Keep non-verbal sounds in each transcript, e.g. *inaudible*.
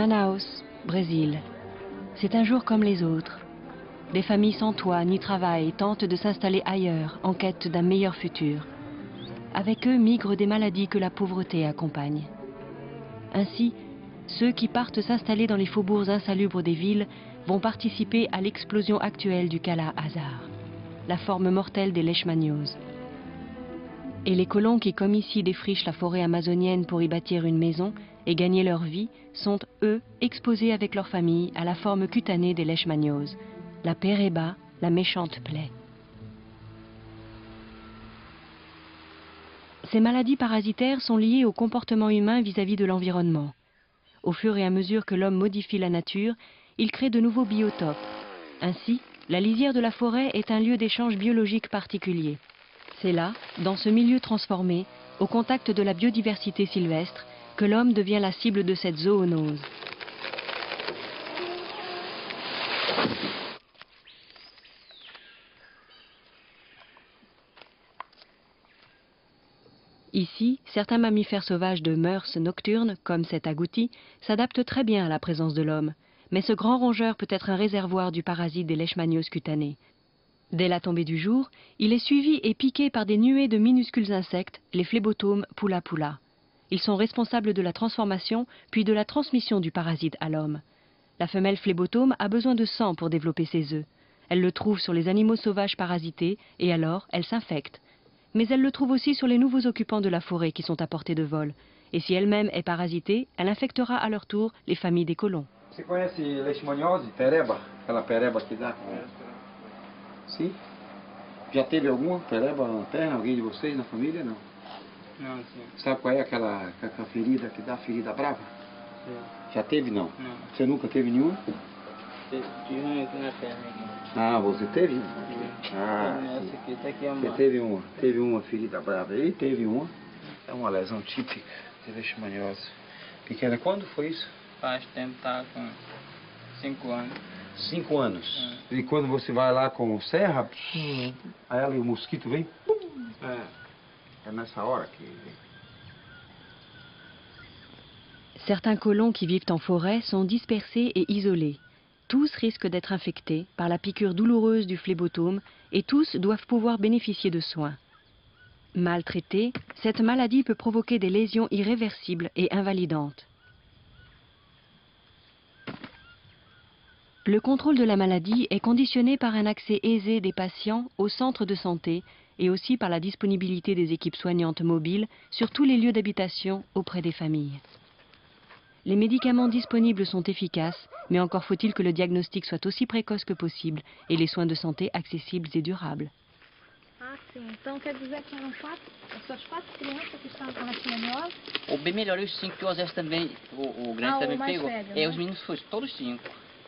Manaus, Brésil. C'est un jour comme les autres. Des familles sans toit ni travail tentent de s'installer ailleurs en quête d'un meilleur futur. Avec eux migrent des maladies que la pauvreté accompagne. Ainsi, ceux qui partent s'installer dans les faubourgs insalubres des villes vont participer à l'explosion actuelle du Kala Hazar, la forme mortelle des leishmanioses. Et les colons qui, comme ici, défrichent la forêt amazonienne pour y bâtir une maison et gagner leur vie, sont, eux, exposés avec leur famille à la forme cutanée des leishmanioses, la péréba, la méchante plaie. Ces maladies parasitaires sont liées au comportement humain vis-à-vis de l'environnement. Au fur et à mesure que l'homme modifie la nature, il crée de nouveaux biotopes. Ainsi, la lisière de la forêt est un lieu d'échange biologique particulier. C'est là, dans ce milieu transformé, au contact de la biodiversité sylvestre, que l'homme devient la cible de cette zoonose. Ici, certains mammifères sauvages de mœurs nocturnes, comme cet agouti, s'adaptent très bien à la présence de l'homme, mais ce grand rongeur peut être un réservoir du parasite des leishmanioses cutanées. Dès la tombée du jour, il est suivi et piqué par des nuées de minuscules insectes, les phlébotomes pula pula. Ils sont responsables de la transformation puis de la transmission du parasite à l'homme. La femelle phlébotome a besoin de sang pour développer ses œufs. Elle le trouve sur les animaux sauvages parasités et alors elle s'infecte. Mais elle le trouve aussi sur les nouveaux occupants de la forêt qui sont à portée de vol. Et si elle-même est parasitée, elle infectera à leur tour les familles des colons. Pereba? Aquela pereba. Não, sim. Sabe qual é aquela, aquela ferida que dá ferida brava? sim. Já teve não? Não. Você nunca teve nenhuma? Tive tive um aqui na perna. Ah, você teve? Tive. Ah, Essa aqui tá aqui você teve uma, teve uma ferida brava. Ele teve uma. É uma lesão típica de leishmaniose. Pequena, quando foi isso? Faz tempo tá com 5 anos. Cinco anos. E quando você vai lá com o serra, aí ela, o mosquito vem, pum, é, Certains colons qui vivent en forêt sont dispersés et isolés. Tous risquent d'être infectés par la piqûre douloureuse du phlébotome et tous doivent pouvoir bénéficier de soins. Maltraitée, cette maladie peut provoquer des lésions irréversibles et invalidantes. Le contrôle de la maladie est conditionné par un accès aisé des patients aux centres de santé et aussi par la disponibilité des équipes soignantes mobiles sur tous les lieux d'habitation auprès des familles. Les médicaments disponibles sont efficaces, mais encore faut-il que le diagnostic soit aussi précoce que possible et les soins de santé accessibles et durables. Ah, sim. Então quer dizer que eram quatro, as suas quatro crianças que estavam com leishmaniose? Ou bem melhor, os cinco que o Osés também, o, o grande Ah, o também mais pegou. velho, é, né? os meninos foram todos cinco.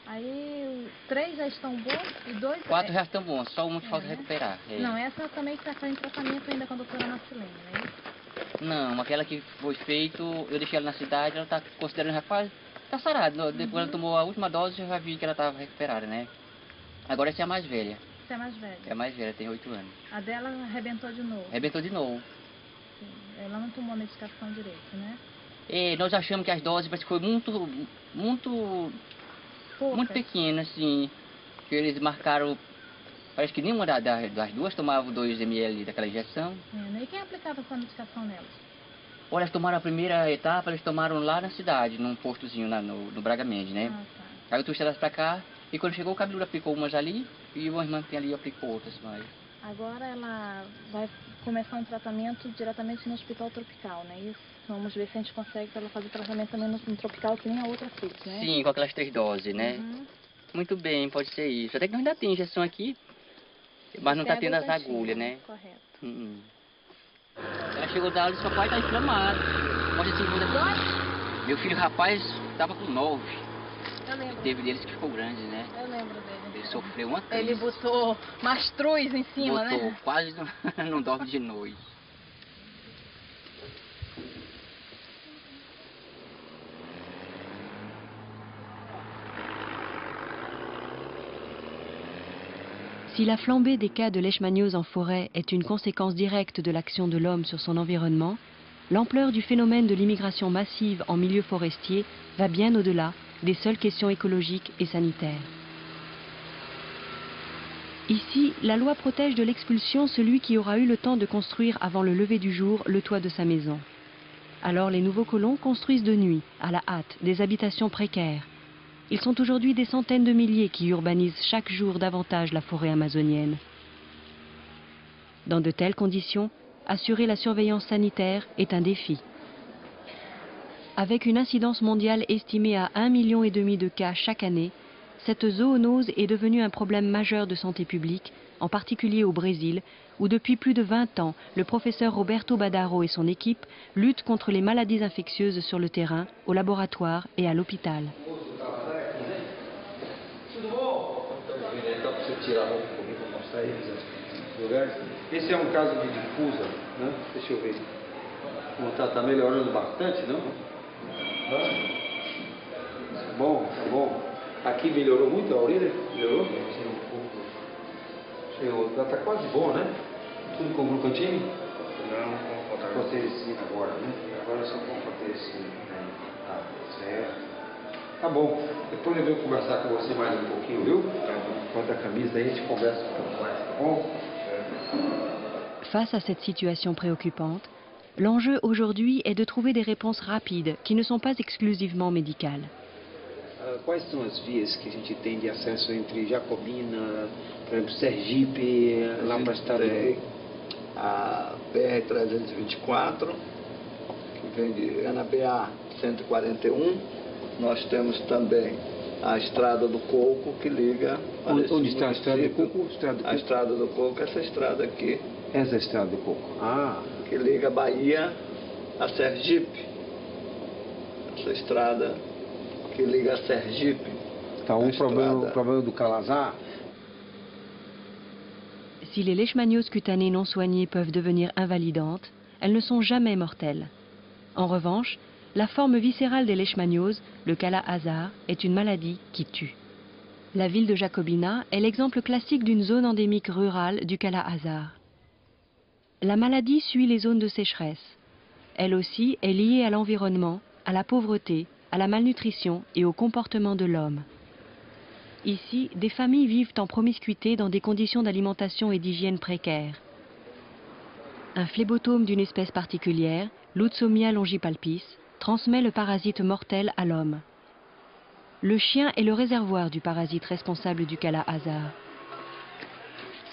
Aí três já estão bons e dois... Quatro é, já estão bons, só uma que falta É, né? recuperar. é. Não, essa também está em tratamento ainda com a doutora Marcelene, né? Não, aquela que foi feito, eu deixei ela na cidade, ela tá considerando, rapaz, tá sarada. No- Depois Uhum. ela tomou a última dose, eu já vi que ela tava recuperada, né? Agora essa é a mais velha. Você é mais velha. É a mais velha, tem oito anos. A dela arrebentou de novo. Arrebentou de novo. Sim. Ela não tomou a medicação direito, né? E nós achamos que as doses parece que foi muito, muito, Pouca. muito pequena, assim. Que eles marcaram, parece que nenhuma da- da- das duas tomava 2 ml daquela injeção. É, né? E quem aplicava essa medicação nelas? Olha, tomaram a primeira etapa, eles tomaram lá na cidade, num postozinho lá no, no Braga Mendes, né? Ah, tá. Aí eu trouxe elas pra cá, e quando chegou o cabelo aplicou umas ali, e uma irmã que tem ali aplicou outras mais. Agora ela vai começar um tratamento diretamente no hospital tropical, né? Isso. Vamos ver se a gente consegue ela fazer tratamento também no, no tropical que nem a outra fez, né? Sim, com aquelas três doses, né? Uhum. Muito bem, pode ser isso. Até que ainda tem injeção aqui, mas não tá Pega tendo as agulhas, né? Correto. Hum. Ela chegou da aula e disse, papai tá inflamado. Mostra assim. Meu filho, rapaz, tava com nove. Eu lembro. Teve deles que ficou grande, né? Eu lembro dele. Ele sofreu uma crise. Ele botou mastruz em cima, Botou, né? quase não, *laughs* não dorme de noite. Si la flambée des cas de leishmaniose en forêt est une conséquence directe de l'action de l'homme sur son environnement, l'ampleur du phénomène de l'immigration massive en milieu forestier va bien au-delà des seules questions écologiques et sanitaires. Ici, la loi protège de l'expulsion celui qui aura eu le temps de construire avant le lever du jour le toit de sa maison. Alors les nouveaux colons construisent de nuit, à la hâte, des habitations précaires. Ils sont aujourd'hui des centaines de milliers qui urbanisent chaque jour davantage la forêt amazonienne. Dans de telles conditions, assurer la surveillance sanitaire est un défi. Avec une incidence mondiale estimée à 1,5 million de cas chaque année, cette zoonose est devenue un problème majeur de santé publique, en particulier au Brésil, où depuis plus de 20 ans, le professeur Roberto Badaro et son équipe luttent contre les maladies infectieuses sur le terrain, au laboratoire et à l'hôpital. Hã? Bom, tá bom. Aqui melhorou muito a orelha? Melhorou? Sim, um pouco. Senhor, já está quase bom, né? Tudo com glucotine? Não, com Cotecina agora, né? Agora só com cotecina. Tá, certo. Tá bom. Depois eu venho conversar com você mais um pouquinho, viu? Tá bom. Quanto à camisa aí, a gente conversa um pouco mais, tá bom? Face à cette situation préoccupante, l'enjeu aujourd'hui est de trouver des réponses rapides qui ne sont pas exclusivement médicales. Ah, Quais são as vias que a gente tem de acesso entre Jacobina, por exemplo, Sergipe, lá para a estrada tem do a BR-324, que vem de na BA 141. Nós temos também a Estrada do Coco, que liga. Onde, onde está a estrada de município. coco? Estrada de A coco? Estrada do Coco, essa estrada aqui, Essa é a estrada de coco. Ah, que liga a Bahia a Sergipe. Essa estrada que liga a Sergipe. tá um A problema, estrada. o problema do Calazar? Si les leishmanioses cutanées non soignées peuvent devenir invalidantes, elles ne sont jamais mortelles. En revanche, la forme viscérale des leishmanioses, le Kala-Azar, est une maladie qui tue. La ville de Jacobina est l'exemple classique d'une zone endémique rurale du Kala-Azar. La maladie suit les zones de sécheresse. Elle aussi est liée à l'environnement, à la pauvreté, à la malnutrition et au comportement de l'homme. Ici, des familles vivent en promiscuité dans des conditions d'alimentation et d'hygiène précaires. Un phlébotome d'une espèce particulière, Lutzomia longipalpis, transmet le parasite mortel à l'homme. Le chien est le réservoir du parasite responsable du Kala-Azar.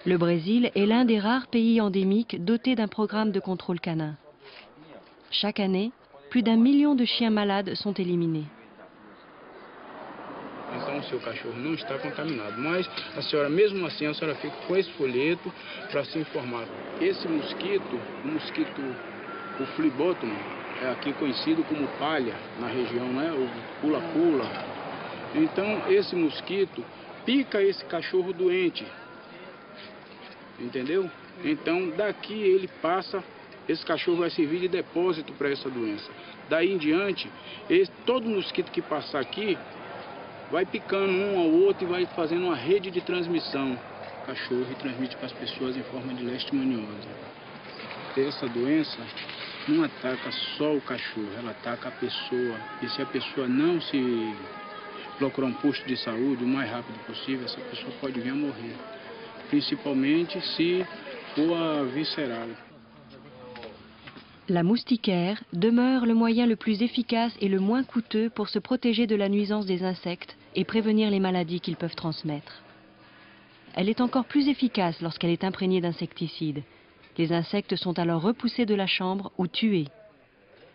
Le Brésil est l'un des rares pays endémiques dotés d'un programme de contrôle canin. Chaque année, plus d'un million de chiens malades sont éliminés. Então o seu cachorro não está contaminado. Mas a senhora, mesmo assim, a senhora fica com esse folheto para se informar. Esse mosquito, o mosquito, o flibótomo, é aqui conhecido como palha na região, né? O pula-pula. Então esse mosquito pica esse cachorro doente. Entendeu? Então daqui ele passa, esse cachorro vai servir de depósito para essa doença. Daí em diante, esse, todo mosquito que passar aqui vai picando um ao outro e vai fazendo uma rede de transmissão. O cachorro transmite para as pessoas em forma de leishmaniose. Essa doença não ataca só o cachorro, ela ataca a pessoa. E se a pessoa não se procurar um posto de saúde o mais rápido possível, essa pessoa pode vir a morrer. La moustiquaire demeure le moyen le plus efficace et le moins coûteux pour se protéger de la nuisance des insectes et prévenir les maladies qu'ils peuvent transmettre. Elle est encore plus efficace lorsqu'elle est imprégnée d'insecticides. Les insectes sont alors repoussés de la chambre ou tués.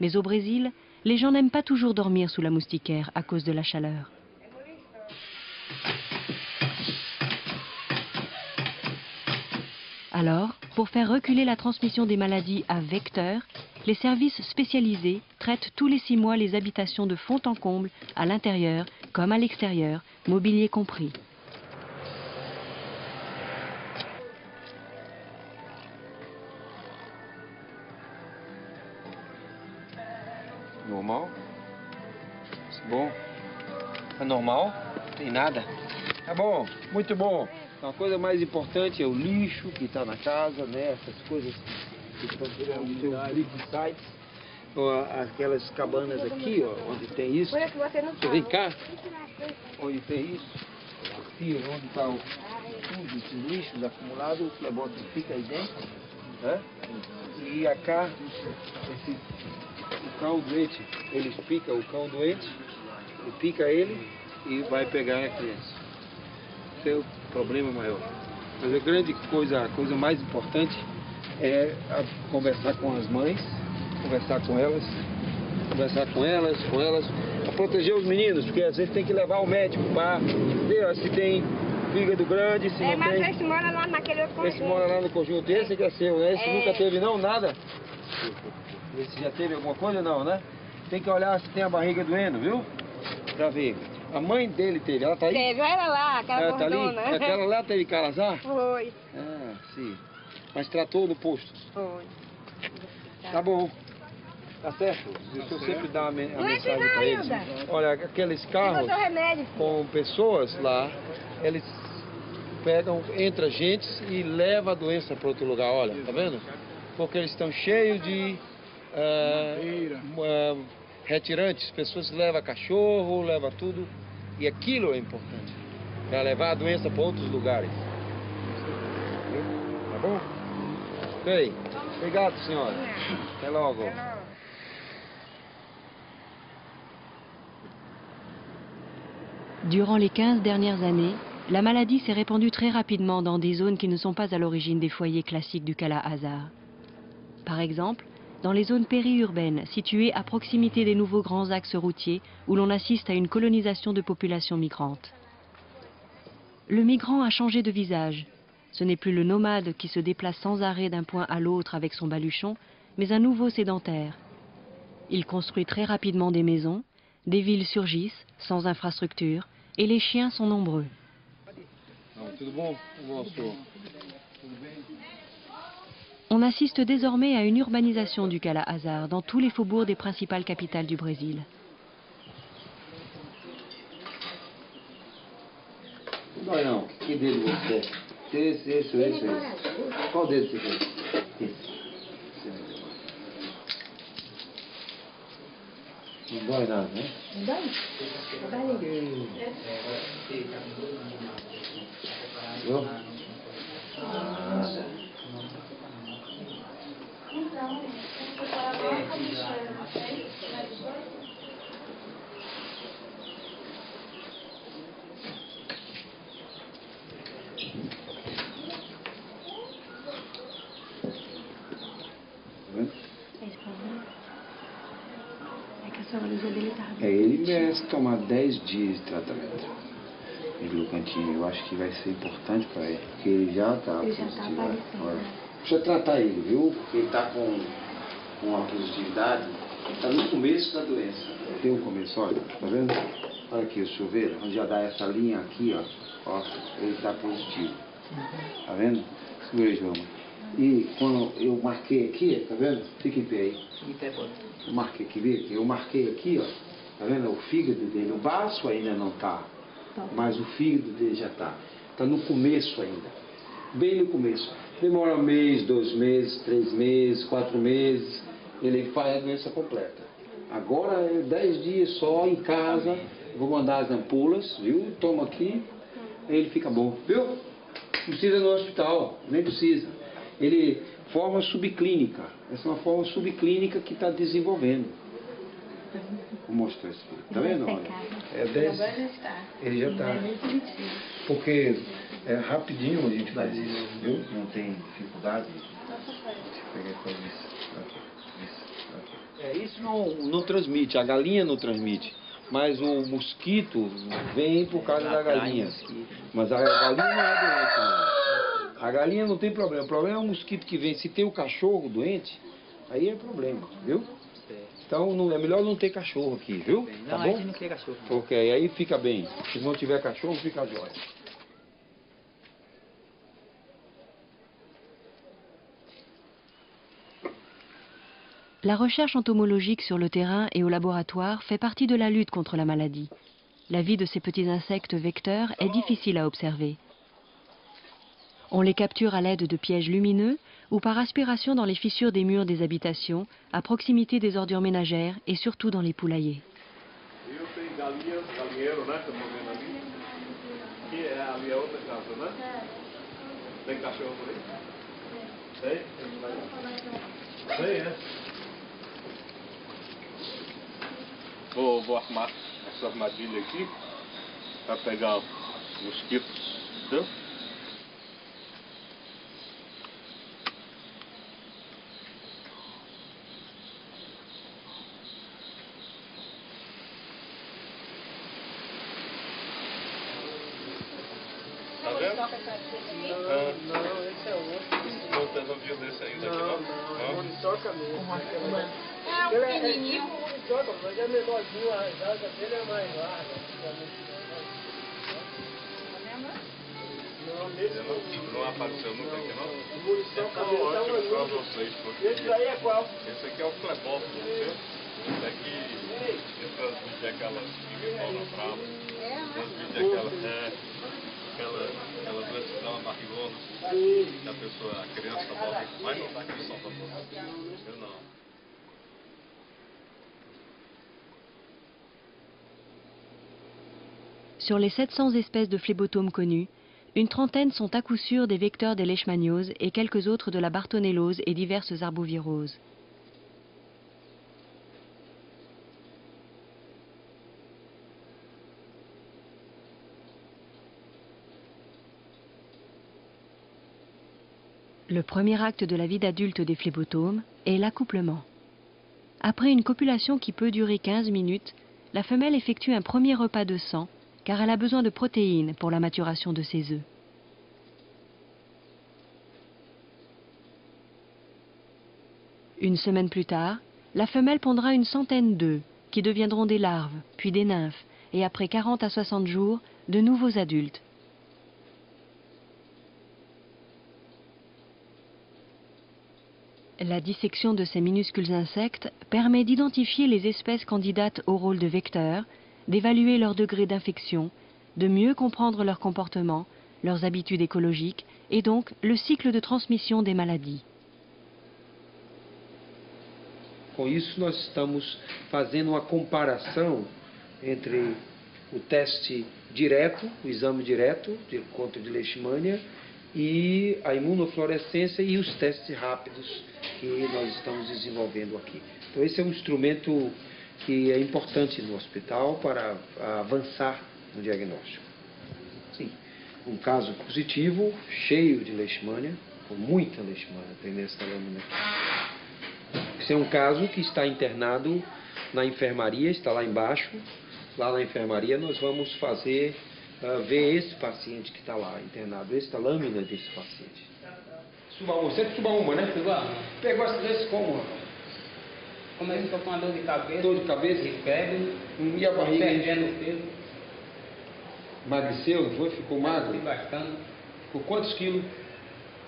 Mais au Brésil, les gens n'aiment pas toujours dormir sous la moustiquaire à cause de la chaleur. Alors, pour faire reculer la transmission des maladies à vecteurs, les services spécialisés traitent tous les six mois les habitations de fond en comble, à l'intérieur comme à l'extérieur, mobilier compris. Normal? Bom. Tá normal? Tem nada? Tá bom, muito bom. Então, a coisa mais importante é o lixo que está na casa, né? Essas coisas que estão tirando seus glipicides. ó, aquelas cabanas aqui, ó, onde tem isso. Foi que você não Você vem cá, onde tem isso, aqui onde está o, tudo, esses lixos acumulados, o flebota fica aí dentro, né? E a cá, esse, o cão doente, eles picam o cão doente, e pica ele e vai pegar a criança. Problema maior. Mas a grande coisa, a coisa mais importante é conversar com as mães, conversar com elas, conversar com elas, com elas, para proteger os meninos, porque às vezes tem que levar o médico para ver se tem fígado grande, se É, não mas tem. esse mora lá naquele outro Esse conjunto. mora lá no conjunto, esse que é seu, né? Esse É. nunca teve não, nada? Esse já teve alguma coisa não, né? Tem que olhar se tem a barriga doendo, viu? Pra ver. A mãe dele teve, ela tá aí? Teve, olha lá, aquela Ela tá ali? Aquela lá teve calazar? Foi, Ah, sim. Mas tratou no posto. foi. Tá bom. Tá certo? Deixa eu sempre dar a, me- a mensagem pra eles. Olha, aqueles carros com pessoas lá, eles pegam, entra gente e leva a doença para outro lugar, olha, tá vendo? Porque eles estão cheios de ah, ah, retirantes, pessoas levam cachorro, levam tudo, e aquilo é importante, para levar a doença para outros lugares. Tá bom? Ok. Obrigado, senhora. Até logo. Durant les 15 dernières années, la maladie s'est répandue très rapidement dans des zones qui ne sont pas à l'origine des foyers classiques du Kala-Hazar. Par exemple, dans les zones périurbaines situées à proximité des nouveaux grands axes routiers où l'on assiste à une colonisation de populations migrantes. Le migrant a changé de visage. Ce n'est plus le nomade qui se déplace sans arrêt d'un point à l'autre avec son baluchon, mais un nouveau sédentaire. Il construit très rapidement des maisons, des villes surgissent, sans infrastructure, et les chiens sont nombreux. On assiste désormais à une urbanisation du Kala-Hazar dans tous les faubourgs des principales capitales du Brésil. Não dói não. Que dedo você tem? Esse, esse, esse, esse. Qual dedo você tem? Esse. Não dói nada, né? Não dói? Viu? Nada. Merece tomar 10 dias de tratamento. De glucantina. Eu acho que vai ser importante para ele, porque ele já está Ele já tá aparecendo. Precisa tratar ele, viu? Porque ele está com, com uma positividade. Ele está no começo da doença. Tem o começo, olha, tá vendo? Olha aqui o chuveiro, onde já dá essa linha aqui, ó. ó ele está positivo. Tá vendo? Segura aí, João. E quando eu marquei aqui, tá vendo? Fica em pé aí. Eu marquei aqui? Eu marquei aqui, ó. Tá vendo? O fígado dele, o baço ainda não tá. Mas o fígado dele já tá. Tá no começo ainda. Bem no começo. Demora um mês, dois meses, três meses, quatro meses. Ele faz a doença completa. Agora é dez dias só em casa. Vou mandar as ampulas, viu? Toma aqui. Ele fica bom, viu? Não precisa ir no hospital, nem precisa. Ele forma subclínica. Essa é uma forma subclínica que está desenvolvendo. Vou mostrar isso aqui. Tá vendo? Olha, é 10. Ele já está. Porque é rapidinho a gente faz isso, viu? Não tem dificuldade. É, isso não, não transmite, a galinha não transmite. Mas o mosquito vem por causa da galinha. Mas a galinha não é doente, não. A galinha não tem problema. O problema é o mosquito que vem. Se tem o cachorro doente, aí é problema, viu? Então não, é melhor não ter cachorro aqui, viu? Tá Não, a bom? gente não quer cachorro. Ok, aí fica bem. Se não tiver cachorro, fica jóia. La recherche entomologique sur le terrain et au laboratoire fait partie de la lutte contre la maladie. La vie de ces petits insectes vecteurs est difficile à observer. On les capture à l'aide de pièges lumineux ou par aspiration dans les fissures des murs des habitations, à proximité des ordures ménagères et surtout dans les poulaillers. Vendo? Não, não, esse é outro. Não, você não viu desse ainda aqui, não? Não, não. toca mesmo. É um pequenininho. toca, mas é menorzinho, a asa dele é mais larga. Não, não, não apareceu nunca aqui, não? O munição cabelo tá uma pra vocês. Esse daí é qual? Esse aqui é o flebófilo, viu? Esse aqui, esse transmite aquela microfauna brava. Transmite aquela, é, Sur les 700 espèces de phlébotomes connues, une trentaine sont à coup sûr des vecteurs des leishmanioses et quelques autres de la bartonellose et diverses arboviroses. Le premier acte de la vie d'adulte des phlébotomes est l'accouplement. Après une copulation qui peut durer 15 minutes, la femelle effectue un premier repas de sang car elle a besoin de protéines pour la maturation de ses œufs. Une semaine plus tard, la femelle pondra une centaine d'œufs qui deviendront des larves, puis des nymphes, et après 40 à 60 jours, de nouveaux adultes. La dissection de ces minuscules insectes permet d'identifier les espèces candidates au rôle de vecteurs, d'évaluer leur degré d'infection, de mieux comprendre leur comportement, leurs habitudes écologiques et donc le cycle de transmission des maladies. Com isso, nós estamos fazendo uma comparação entre o teste direto, o exame direto de contra de leishmania e a imunofluorescência e os testes rápidos que nós estamos desenvolvendo aqui. Então, esse é um instrumento que é importante no hospital para avançar no diagnóstico. Sim, um caso positivo, cheio de leishmania, com muita leishmania, tem nessa lâmina aqui. Esse é um caso que está internado na enfermaria, está lá embaixo. Lá na enfermaria nós vamos fazer, uh, ver esse paciente que está lá internado, esta lâmina desse paciente. Suba uma, sempre suba uma, né? Suba. Pegou essa desse como? Começou com uma dor de cabeça. Dor de cabeça? De febre. E a barriga? Perdendo o peso. Emagreceu, foi? Ficou magro? bastante. Ficou quantos quilos?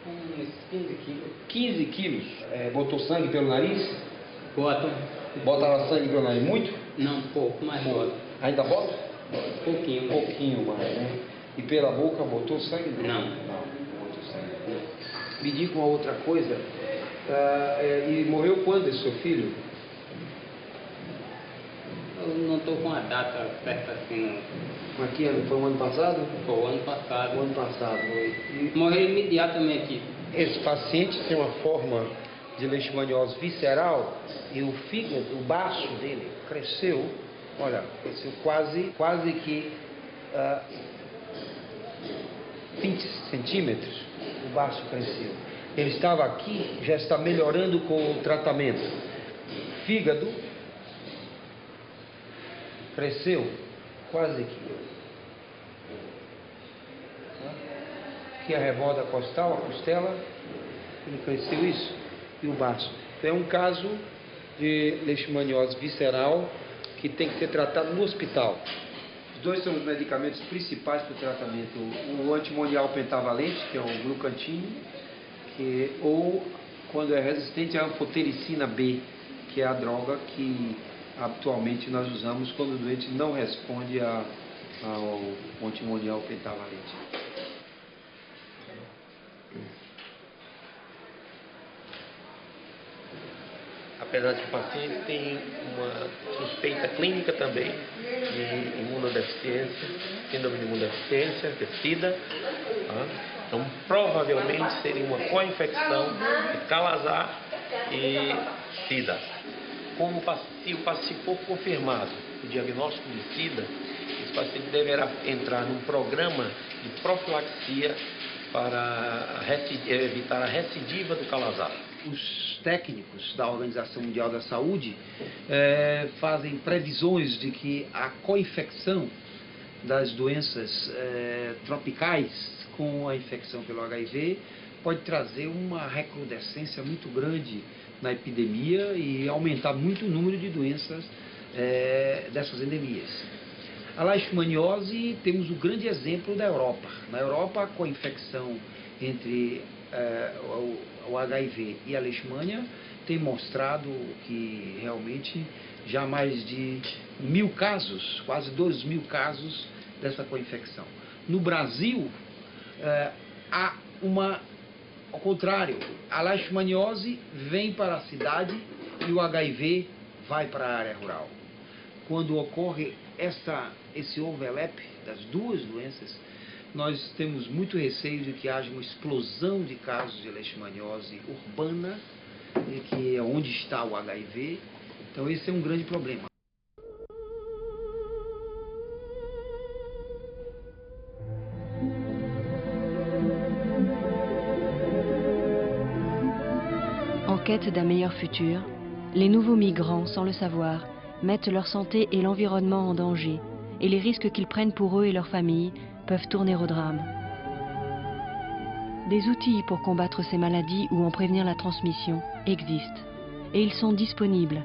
Uns 15 quilos. 15 quilos. É, botou sangue pelo nariz? Bota. Botava sangue pelo nariz muito? Não, pouco, mas bota. Ainda bota? Pouquinho. Pouquinho mais, né? E pela boca botou sangue? Não. Não. Me diga uma outra coisa. Ah, é, e morreu quando esse seu filho? Eu não estou com a data certa assim. Mas que ano? Foi o ano passado? Foi o ano passado. O ano passado. E Morreu imediatamente. esse paciente tem uma forma de leishmaniose visceral e o fígado, o baço dele cresceu, olha, cresceu quase, quase que ah, 20 centímetros, o baço cresceu. Ele estava aqui, já está melhorando com o tratamento. Fígado cresceu quase aqui. Aqui a revolta costal, a costela, ele cresceu isso, e o baço. Então é um caso de leishmaniose visceral que tem que ser tratado no hospital. Os dois são os medicamentos principais para o tratamento. O antimonial pentavalente, que é o glucantine, que, ou quando é resistente à anfotericina B, que é a droga que atualmente nós usamos quando o doente não responde a, ao antimonial pentavalente. Apesar de paciente tem uma suspeita clínica também de imunodeficiência, síndrome de imunodeficiência, de SIDA. Tá? Então, provavelmente seria uma co-infecção de calazar e SIDA. Como se o paciente for confirmado o diagnóstico de SIDA, esse paciente deverá entrar num programa de profilaxia para evitar a recidiva do calazar. Os técnicos da Organização Mundial da Saúde eh, fazem previsões de que a co-infecção das doenças eh, tropicais com a infecção pelo HIV pode trazer uma recrudescência muito grande na epidemia e aumentar muito o número de doenças é, dessas endemias. A leishmaniose temos o grande exemplo da Europa. Na Europa, com a infecção entre é, o, o, HIV e a leishmania, tem mostrado que realmente já mais de mil casos, quase dois mil casos dessa co-infecção. No Brasil, é, há uma ao contrário, a leishmaniose vem para a cidade e o HIV vai para a área rural. Quando ocorre essa, esse overlap das duas doenças, nós temos muito receio de que haja uma explosão de casos de leishmaniose urbana, que é onde está o HIV. Então esse é um grande problema. quête d'un meilleur futur, les nouveaux migrants, sans le savoir, mettent leur santé et l'environnement en danger, et les risques qu'ils prennent pour eux et leurs familles peuvent tourner au drame. Des outils pour combattre ces maladies ou en prévenir la transmission existent, et ils sont disponibles.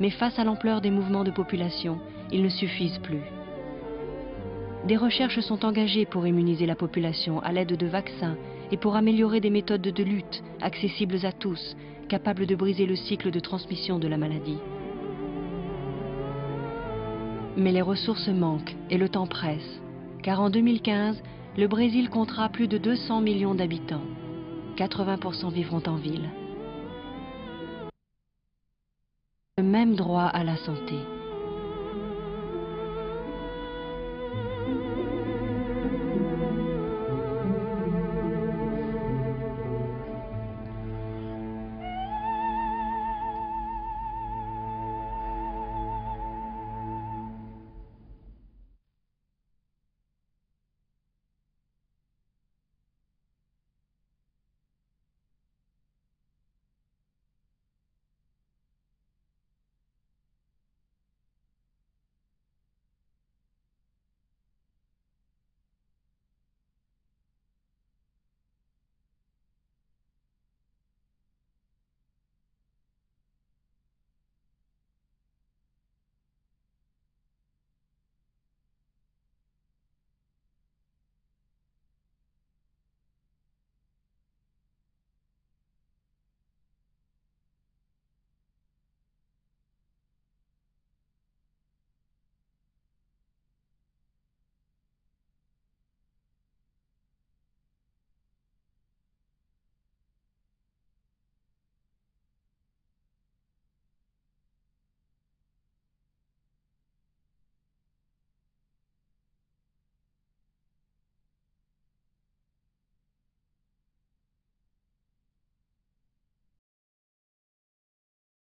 Mais face à l'ampleur des mouvements de population, ils ne suffisent plus. Des recherches sont engagées pour immuniser la population à l'aide de vaccins et pour améliorer des méthodes de lutte accessibles à tous capable de briser le cycle de transmission de la maladie. Mais les ressources manquent et le temps presse, car en 2015, le Brésil comptera plus de 200 millions d'habitants. 80% vivront en ville. Le même droit à la santé.